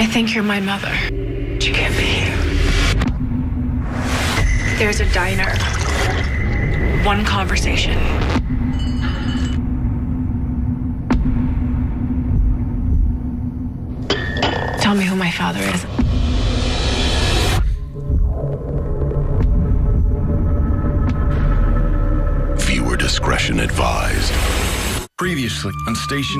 I think you're my mother. She can't be. here. There's a diner. One conversation. Tell me who my father is. Viewer discretion advised. Previously on Station